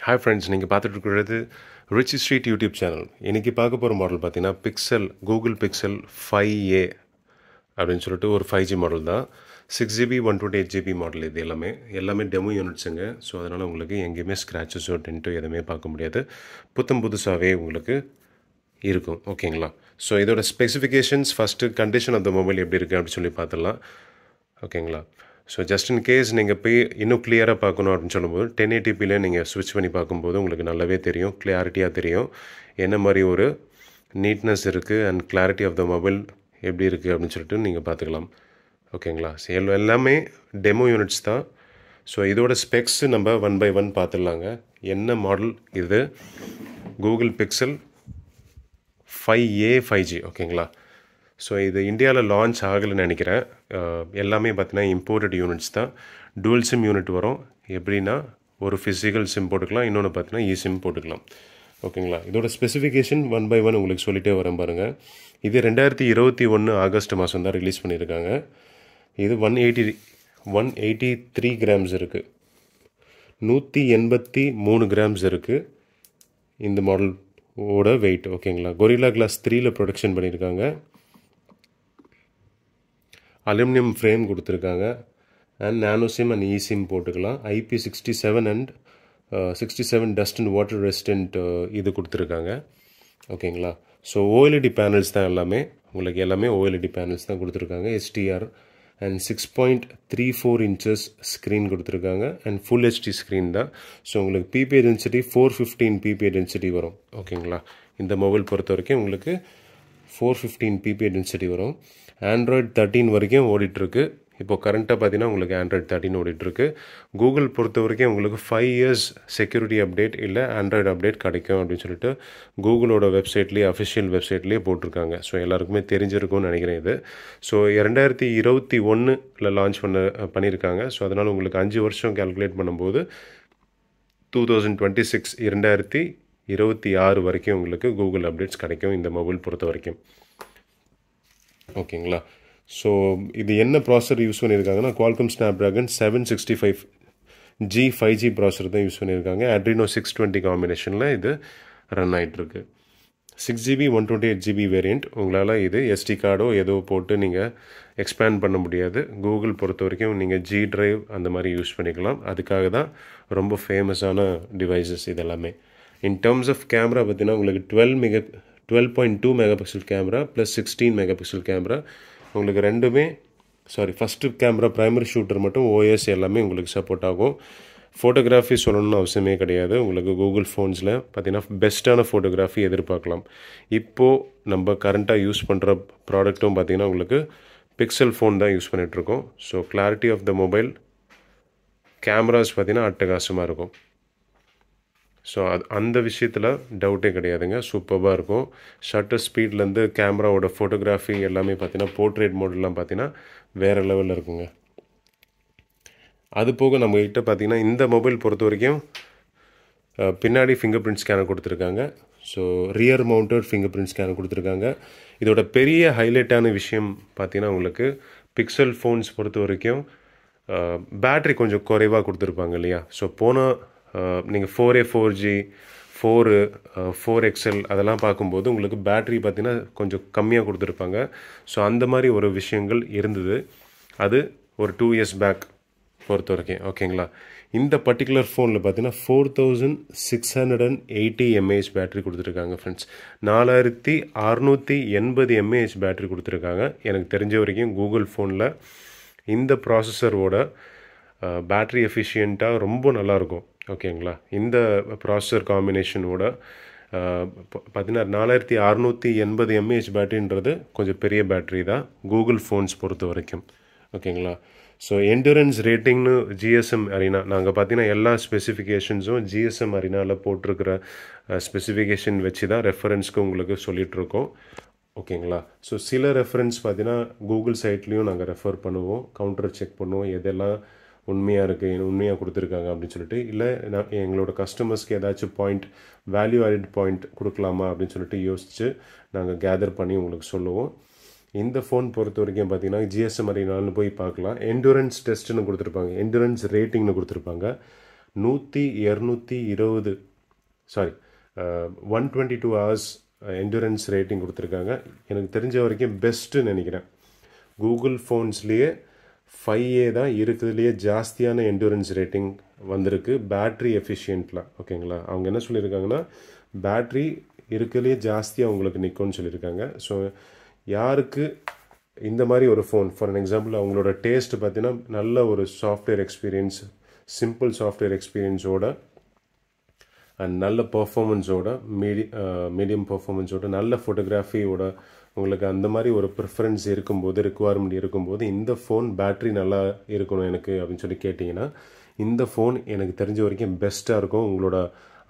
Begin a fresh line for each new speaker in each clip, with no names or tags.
Hi friends நீங்கள் பார்த்துட்டு இருக்கிறது ரிச் ஸ்ட்ரீட் யூடியூப் சேனல் இன்றைக்கி பார்க்க போகிற மாடல் பார்த்தீங்கன்னா Pixel Google Pixel five A அப்படின்னு சொல்லிட்டு ஒரு ஃபைவ் ஜி மாடல் தான். Six GB one twenty eight GB model இது எல்லாமே. எல்லாமே டெமோ யூனிட்ஸுங்க ஸோ அதனால் உங்களுக்கு எங்கேயுமே ஸ்க்ராச்சஸோ டென்ட்டோ எதுவுமே பார்க்க முடியாது. புத்தம் புதுசாகவே உங்களுக்கு இருக்கும். ஓகேங்களா ஸோ இதோட specifications first condition of the mobile எப்படி இருக்குது அப்படின்னு சொல்லி பார்த்துடலாம். ஓகேங்களா ஸோ ஜஸ்ட் இன் கேஸ் நீங்கள் போய் இன்னும் கிளியராக பார்க்கணும் அப்படின்னு சொல்லும்போது டென் ஏடிபியில் நீங்கள் ஸ்விட்ச் பண்ணி பார்க்கும்போது உங்களுக்கு நல்லாவே தெரியும் கிளியாரிட்டியாக தெரியும். என்ன மாதிரி ஒரு நீட்னஸ் இருக்குது and clarity of the mobile எப்படி இருக்குது அப்படின்னு சொல்லிட்டு நீங்கள் பார்த்துக்கலாம். ஓகேங்களா எல் எல்லாமே டெமோ யூனிட்ஸ் தான். ஸோ இதோட ஸ்பெக்ஸ் நம்ம ஒன் பை ஒன் பார்த்துடலாங்க. என்ன மாடல் இது? Google Pixel five A five G ஓகேங்களா ஸோ இது இந்தியாவில் லான்ச் ஆகலைன்னு நினைக்கிறேன். எல்லாமே பார்த்தீங்கன்னா இம்போர்ட்டட் யூனிட்ஸ் தான். டூல் சிம் யூனிட் வரும். எப்படின்னா ஒரு ஃபிசிக்கல் சிம் போட்டுக்கலாம் இன்னொன்று பார்த்தீங்கன்னா இ சிம் போட்டுக்கலாம் ஓகேங்களா இதோட ஸ்பெசிஃபிகேஷன் ஒன் பை ஒன் உங்களுக்கு சொல்லிட்டே வரேன் பாருங்கள் இது ரெண்டாயிரத்தி இருபத்தி ஒன்று ஆகஸ்ட் மாதம் தான் ரிலீஸ் பண்ணியிருக்காங்க இது one eighty one eighty three grams இருக்குது நூற்றி எண்பத்தி மூணு கிராம்ஸ் இருக்குது இந்த மாடல் ஓட வெயிட் ஓகேங்களா கொரில்லா கிளாஸ் த்ரீயில் ப்ரொடக்ஷன் பண்ணியிருக்காங்க அலுமினியம் ஃப்ரேம் கொடுத்துருக்காங்க. And nano SIM and e போட்டுக்கலாம். IP sixty seven and sixty seven dust and water resistant இது கொடுத்துருக்காங்க. ஓகேங்களா? ஸோ ஓஎல்இடி பேனல்ஸ் தான் எல்லாமே. உங்களுக்கு எல்லாமே ஓஎல்இடி பேனல்ஸ் தான் கொடுத்துருக்காங்க. SDR and six point three four inches screen கொடுத்துருக்காங்க. அண்ட் ஃபுல் ஹெச்டி ஸ்க்ரீன் தான். ஸோ உங்களுக்கு PP density four fifteen PP density வரும். ஓகேங்களா? இந்த மொபைல் பொறுத்த வரைக்கும் உங்களுக்கு ஃபோர் ஃபிஃப்டீன் பிபிஐ டென்சிட்டி வரும். ஆண்ட்ராய்ட் தேர்ட்டீன் வரைக்கும் ஓடிட்டுருக்கு. இப்போ கரண்ட்டாக பார்த்தீங்கன்னா உங்களுக்கு ஆண்ட்ராய்ட் தேர்ட்டின் ஓடிட்டுருக்கு. கூகுள் பொறுத்த வரைக்கும் உங்களுக்கு ஃபைவ் இயர்ஸ் செக்யூரிட்டி அப்டேட் இல்லை ஆண்ட்ராய்டு அப்டேட் கிடைக்கும் அப்படின்னு சொல்லிட்டு கூகுளோட வெப்சைட்லேயே அஃபிஷியல் வெப்சைட்லேயே போட்டிருக்காங்க. ஸோ எல்லாருக்குமே தெரிஞ்சிருக்கும்னு நினைக்கிறேன் இது. ஸோ ரெண்டாயிரத்தி இருபத்தி ஒன்றில் லான்ச் பண்ண பண்ணியிருக்காங்க. ஸோ அதனால் உங்களுக்கு அஞ்சு வருஷம் கேல்குலேட் பண்ணும்போது டூ தௌசண்ட் டுவெண்ட்டி சிக்ஸ் இரண்டாயிரத்தி இருபத்தி ஆறு வரைக்கும் உங்களுக்கு கூகுள் அப்டேட்ஸ் கிடைக்கும் இந்த மொபைல் பொறுத்த வரைக்கும். ஓகேங்களா? ஸோ இது என்ன ப்ராசர் யூஸ் பண்ணியிருக்காங்கன்னா Qualcomm Snapdragon seven sixty five G five G processor தான் யூஸ் பண்ணியிருக்காங்க அட்ரினோ சிக்ஸ் டுவெண்ட்டி காம்பினேஷனில் இது ரன் ஆகிட்டுருக்கு six GB one twenty eight GB variant உங்களால் இது எஸ்டி கார்டோ ஏதோ போட்டு நீங்கள் எக்ஸ்பேண்ட் பண்ண முடியாது. கூகுள் பொறுத்த வரைக்கும் நீங்கள் ஜி ட்ரைவ் அந்த மாதிரி யூஸ் பண்ணிக்கலாம். அதுக்காக தான் ரொம்ப ஃபேமஸான டிவைசஸ் இதெல்லாமே. இன் டேர்ம்ஸ் ஆஃப் கேமரா பார்த்தீங்கன்னா உங்களுக்கு twelve mega twelve point two megapixel camera plus sixteen megapixel camera உங்களுக்கு ரெண்டுமே sorry first camera primary shooter மட்டும் ஓஎஸ் எல்லாமே உங்களுக்கு சப்போர்ட் ஆகும். ஃபோட்டோகிராஃபி சொல்லணும்னு அவசியமே கிடையாது. உங்களுக்கு கூகுள் ஃபோன்ஸில் பார்த்தீங்கன்னா பெஸ்ட்டான ஃபோட்டோகிராஃபி எதிர்பார்க்கலாம். இப்போது நம்ம கரண்ட்டாக யூஸ் பண்ணுற ப்ராடக்ட்டும் பார்த்தீங்கன்னா உங்களுக்கு பிக்சல் ஃபோன் தான் யூஸ் பண்ணிகிட்ருக்கோம் so clarity of the mobile cameras பார்த்தீங்கன்னா அட்டகாசமாக இருக்கும். ஸோ அது அந்த விஷயத்தில் டவுட்டே கிடையாதுங்க. சூப்பராக இருக்கும். ஷட்டர் ஸ்பீட்லேருந்து கேமராவோட ஃபோட்டோகிராஃபி எல்லாமே பார்த்தீங்கன்னா போர்ட்ரேட் மோடெல்லாம் பார்த்தீங்கன்னா வேறு லெவலில் இருக்குங்க. அது போக நம்மக்கிட்ட பார்த்தீங்கன்னா இந்த மொபைல் பொறுத்த வரைக்கும் பின்னாடி ஃபிங்கர் பிரிண்ட் ஸ்கேனர் கொடுத்துருக்காங்க. So rear mounted fingerprint scanner கொடுத்துருக்காங்க. இதோட பெரிய ஹைலைட்டான விஷயம் பார்த்தீங்கன்னா உங்களுக்கு பிக்சல் ஃபோன்ஸ் பொறுத்த வரைக்கும் பேட்ரி கொஞ்சம் குறைவாக கொடுத்துருப்பாங்க இல்லையா? ஸோ போன நீங்கள் four A four G four four XL அதெல்லாம் பார்க்கும்போது உங்களுக்கு பேட்ரி பார்த்திங்கன்னா கொஞ்சம் கம்மியாக கொடுத்துருப்பாங்க. ஸோ அந்த மாதிரி ஒரு விஷயங்கள் இருந்தது. அது ஒரு டூ இயர்ஸ் பேக் பொறுத்த வரைக்கும். ஓகேங்களா இந்த பர்டிகுலர் ஃபோனில் பார்த்தீங்கன்னா four thousand six hundred and eighty mAh battery கொடுத்துருக்காங்க ஃப்ரெண்ட்ஸ் நாலாயிரத்தி அறநூற்றி எண்பது எம்ஏஹெச் பேட்ரி கொடுத்துருக்காங்க. எனக்கு தெரிஞ்ச வரைக்கும் கூகுள் ஃபோனில் இந்த ப்ராசஸரோட பேட்ரி எஃபிஷியண்ட்டாக ரொம்ப நல்லாயிருக்கும் ஓகேங்களா? இந்த ப்ராசஸர் காம்பினேஷனோட பார்த்தீங்கன்னா நாலாயிரத்தி அறநூற்றி எண்பது எம்ஏஹெச் பேட்டரின்றது கொஞ்சம் பெரிய பேட்ரி தான். கூகுள் ஃபோன்ஸ் பொறுத்த வரைக்கும். ஓகேங்களா? ஸோ என்டூரன்ஸ் ரேட்டிங்னு ஜிஎஸ்எம் அரினா நாங்கள் பார்த்தீங்கன்னா எல்லா ஸ்பெசிஃபிகேஷன்ஸும் ஜிஎஸ்எம் அரினாவில் போட்டிருக்கிற ஸ்பெசிஃபிகேஷன் வச்சு தான் ரெஃபரன்ஸ்க்கு உங்களுக்கு சொல்லிகிட்ருக்கோம் ஓகேங்களா? ஸோ சில ரெஃபரன்ஸ் பார்த்தீங்கன்னா கூகுள் சைட்லேயும் நாங்கள் ரெஃபர் பண்ணுவோம் கவுண்டர் செக் பண்ணுவோம் எதெல்லாம் உண்மையாக இருக்குது உண்மையாக கொடுத்துருக்காங்க அப்படின்னு சொல்லிட்டு இல்லை நான் எங்களோட கஸ்டமர்ஸ்க்கு ஏதாச்சும் பாயிண்ட் வேல்யூ ஆடிட் பாயிண்ட் கொடுக்கலாமா அப்படின்னு சொல்லிட்டு யோசித்து நாங்கள் கேதர் பண்ணி உங்களுக்கு சொல்லுவோம். இந்த ஃபோன் பொறுத்த வரைக்கும் பார்த்தீங்கன்னா ஜிஎஸ்எம் அரினால்னு போய் பார்க்கலாம் என்டூரன்ஸ் டெஸ்ட்டுன்னு கொடுத்துருப்பாங்க. என்டூரன்ஸ் ரேட்டிங்னு கொடுத்துருப்பாங்க. நூற்றி இரநூத்தி இருபது sorry one twenty two hours endurance rating கொடுத்துருக்காங்க. எனக்கு தெரிஞ்ச வரைக்கும் பெஸ்ட்டுன்னு நினைக்கிறேன். கூகுள் ஃபோன்ஸ்லேயே ஃபைவ் ஏ தான் இருக்கிறதுலையே ஜாஸ்தியான என்டூரன்ஸ் ரேட்டிங் வந்திருக்கு. பேட்ரி எஃபிஷியண்ட்டில் ஓகேங்களா அவங்க என்ன சொல்லியிருக்காங்கன்னா பேட்ரி இருக்கிறதுலையே ஜாஸ்தியாக உங்களுக்கு நிற்கும்னு சொல்லியிருக்காங்க. ஸோ யாருக்கு இந்த மாதிரி ஒரு ஃபோன் ஃபார் அன் எக்ஸாம்பிள் அவங்களோட டேஸ்ட் பார்த்தீங்கன்னா நல்ல ஒரு சாஃப்ட்வேர் எக்ஸ்பீரியன்ஸ் சிம்பிள் சாஃப்ட்வேர் எக்ஸ்பீரியன்ஸோட அண்ட் நல்ல பர்ஃபாமன்ஸோட மீடி மீடியம் பர்ஃபாமன்ஸோட நல்ல ஃபோட்டோகிராஃபியோட உங்களுக்கு அந்த மாதிரி ஒரு ப்ரிஃபரன்ஸ் இருக்கும்போது ரெக்குவயர்மெண்ட் இருக்கும்போது இந்த ஃபோன் பேட்ரி நல்லா இருக்கணும் எனக்கு அப்படின்னு சொல்லி கேட்டிங்கன்னா இந்த ஃபோன் எனக்கு தெரிஞ்ச வரைக்கும் பெஸ்ட்டாக இருக்கும் உங்களோட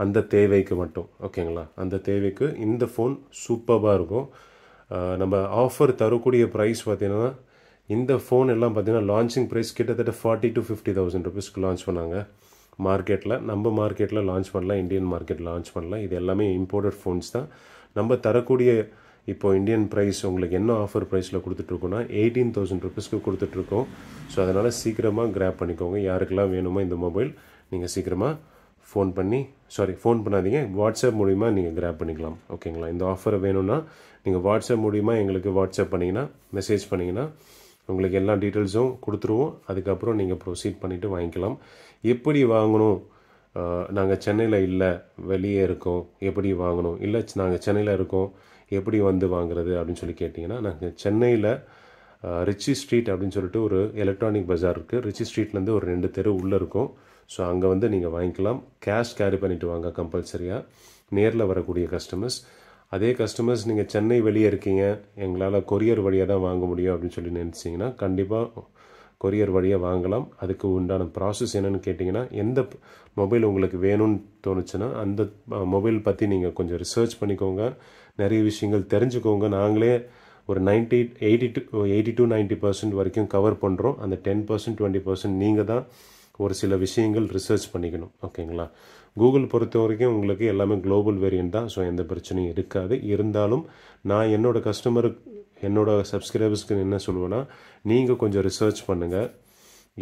அந்த தேவைக்கு மட்டும். ஓகேங்களா அந்த தேவைக்கு இந்த ஃபோன் சூப்பராக இருக்கும். நம்ம ஆஃபர் தரக்கூடிய ப்ரைஸ் பார்த்தீங்கன்னா இந்த ஃபோன் எல்லாம் பார்த்தீங்கன்னா லான்ச்சிங் ப்ரைஸ் கிட்டத்தட்ட ஃபார்ட்டி டு ஃபிஃப்டி தௌசண்ட் ருபீஸ்க்கு லான்ச் பண்ணாங்க. மார்க்கெட்டில் நம்ம மார்க்கெட்டில் லான்ச் பண்ணலாம் இந்தியன் மார்க்கெட்டில் லான்ச் பண்ணலாம். இது எல்லாமே இம்போர்ட்டட் ஃபோன்ஸ் தான். நம்ம தரக்கூடிய இப்போ இந்தியன் ப்ரைஸ் உங்களுக்கு என்ன ஆஃபர் ப்ரைஸில் கொடுத்துட்ருக்கோன்னா எயிட்டீன் தௌசண்ட் ருபீஸ்க்கு கொடுத்துட்ருக்கோம் ஸோ அதனால் சீக்கிரமாக கிராப் பண்ணிக்கோங்க. யாருக்கெல்லாம் வேணுமோ இந்த மொபைல் நீங்கள் சீக்கிரமாக ஃபோன் பண்ணி சாரி ஃபோன் பண்ணாதீங்க. வாட்ஸ்அப் மூலிமா நீங்கள் கிராப் பண்ணிக்கலாம். ஓகேங்களா இந்த ஆஃபர் வேணும்னா நீங்கள் வாட்ஸ்அப் மூலிமா எங்களுக்கு வாட்ஸ்அப் பண்ணிங்கன்னா மெசேஜ் பண்ணிங்கன்னா உங்களுக்கு எல்லா டீட்டெயில்ஸும் கொடுத்துருவோம். அதுக்கப்புறம் நீங்கள் ப்ரொசீட் பண்ணிவிட்டு வாங்கிக்கலாம். எப்படி வாங்கணும்? நாங்கள் சென்னையில் இல்லை வெளியே இருக்கோம். எப்படி வாங்கணும்? இல்லை நாங்கள் சென்னையில் இருக்கோம். எப்படி வந்து வாங்குறது அப்படின்னு சொல்லி கேட்டிங்கன்னா நாங்கள் சென்னையில் ரிச்சி ஸ்ட்ரீட் அப்படின்னு சொல்லிட்டு ஒரு எலக்ட்ரானிக் பஜார் இருக்குது ரிச்சி ஸ்ட்ரீட்லேருந்து ஒரு ரெண்டு தெரு உள்ளே இருக்கும். ஸோ அங்கே வந்து நீங்கள் வாங்கிக்கலாம். கேஷ் கேரி பண்ணிவிட்டு வாங்க கம்பல்சரியாக நேரில் வரக்கூடிய கஸ்டமர்ஸ் அதே கஸ்டமர்ஸ் நீங்கள் சென்னை வெளியே இருக்கீங்க. எங்களால் கொரியர் வழியாக தான் வாங்க முடியும் அப்படின்னு சொல்லி நினச்சிங்கன்னா கண்டிப்பாக கொரியர் வழியாக வாங்கலாம். அதுக்கு உண்டான ப்ராசஸ் என்னென்னு கேட்டிங்கன்னா எந்த மொபைல் உங்களுக்கு வேணும்னு தோணுச்சுன்னா அந்த மொபைல் பற்றி நீங்கள் கொஞ்சம் ரிசர்ச் பண்ணிக்கோங்க. நிறைய விஷயங்கள் தெரிஞ்சுக்கோங்க. நாங்களே ஒரு ninety eighty two eighty two ninety percent வரைக்கும் கவர் பண்ணுறோம் அந்த டென் பர்சன்ட் டுவெண்ட்டி பர்சன்ட் நீங்கள் தான் ஒரு சில விஷயங்கள் ரிசர்ச் பண்ணிக்கணும். ஓகேங்களா? கூகுள் பொறுத்த வரைக்கும் உங்களுக்கு எல்லாமே குளோபல் வேரியன்ட் தான். ஸோ எந்த பிரச்சனையும் இருக்காது. இருந்தாலும் நான் என்னோடய கஸ்டமருக்கு என்னோடய சப்ஸ்கிரைபர்ஸ்க்கு என்ன சொல்லுவேன்னா நீங்கள் கொஞ்சம் ரிசர்ச் பண்ணுங்கள்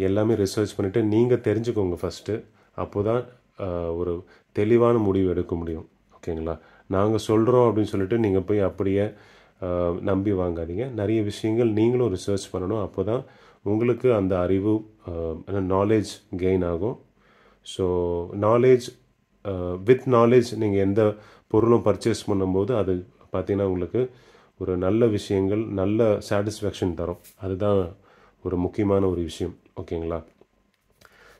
எல்லாமே ரிசர்ச் பண்ணிவிட்டு நீங்கள் தெரிஞ்சுக்கோங்க ஃபஸ்ட்டு அப்போ தான் ஒரு தெளிவான முடிவு எடுக்க முடியும். ஓகேங்களா நாங்கள் சொல்கிறோம் அப்படின்னு சொல்லிட்டு நீங்கள் போய் அப்படியே நம்பி வாங்காதீங்க. நிறைய விஷயங்கள் நீங்களும் ரிசர்ச் பண்ணணும். அப்போ தான் உங்களுக்கு அந்த அறிவு நாலேஜ் கெயின் ஆகும். ஸோ நாலேஜ் வித் நாலேஜ் நீங்கள் எந்த பொருளும் பர்ச்சேஸ் பண்ணும்போது அது பார்த்தீங்கன்னா உங்களுக்கு ஒரு நல்ல விஷயங்கள் நல்ல சாட்டிஸ்ஃபேக்ஷன் தரும். அதுதான் ஒரு முக்கியமான ஒரு விஷயம். ஓகேங்களா?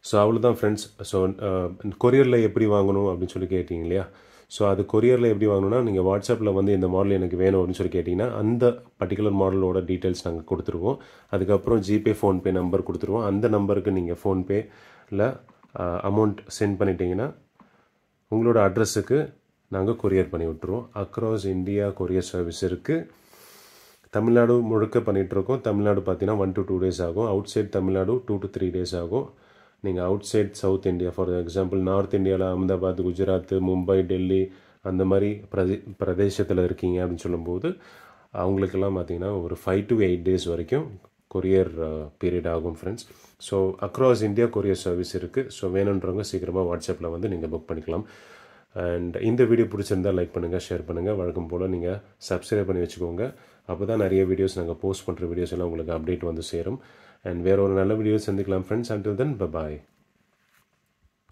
ஸோ அவ்வளோ தான் ஃப்ரெண்ட்ஸ் ஸோ கொரியரில் எப்படி வாங்கணும் அப்படின்னு சொல்லி கேட்டிங்க இல்லையா? ஸோ அது கொரியரில் எப்படி வாங்கணும்னா நீங்கள் வாட்ஸ்அப்பில் வந்து இந்த மாடல் எனக்கு வேணும் அப்படின்னு சொல்லி கேட்டிங்கன்னா அந்த பர்டிகுலர் மாடலோட டீட்டெயில்ஸ் நாங்கள் கொடுத்துருவோம். அதுக்கப்புறம் ஜிபே ஃபோன்பே நம்பர் கொடுத்துருவோம். அந்த நம்பருக்கு நீங்கள் ஃபோன்பேயில் அமௌண்ட் சென்ட் பண்ணிட்டீங்கன்னா உங்களோட அட்ரஸுக்கு நாங்கள் கொரியர் பண்ணி விட்டுருவோம். அக்ராஸ் இந்தியா கொரியர் சர்வீஸ் இருக்குது தமிழ்நாடு முழுக்க பண்ணிகிட்ருக்கோம் தமிழ்நாடு பார்த்தீங்கன்னா ஒன் டு டூ டேஸ் ஆகும். Outside Tamil Nadu two to three days ஆகும். நீங்கள் outside south India for example north இந்தியாவில் அகமதாபாத் குஜராத் மும்பை டெல்லி அந்த மாதிரி பிரதே பிரதேசத்தில் இருக்கீங்க அப்படின்னு சொல்லும்போது அவங்களுக்கெல்லாம் பார்த்தீங்கன்னா ஒரு ஃபைவ் டு எயிட் டேஸ் வரைக்கும் கொரியர் பீரியட் uh, ஆகும் friends so across India courier service இருக்குது ஸோ வேணுன்றவங்க சீக்கிரமாக வாட்ஸ்அப்பில் வந்து நீங்கள் புக் பண்ணிக்கலாம். அண்ட் இந்த வீடியோ பிடிச்சிருந்தா லைக் பண்ணுங்கள் ஷேர் பண்ணுங்கள் வழக்கம் போல் நீங்கள் சப்ஸ்கிரைப் பண்ணி வச்சுக்கோங்க. அப்போ தான் நிறைய வீடியோஸ் நாங்கள் போஸ்ட் பண்ணுற வீடியோஸ் எல்லாம் உங்களுக்கு அப்டேட் வந்து சேரும். அண்ட் வேறு ஒரு நல்ல வீடியோ சந்திக்கலாம் ஃப்ரெண்ட்ஸ் அண்டில் தென் பாய்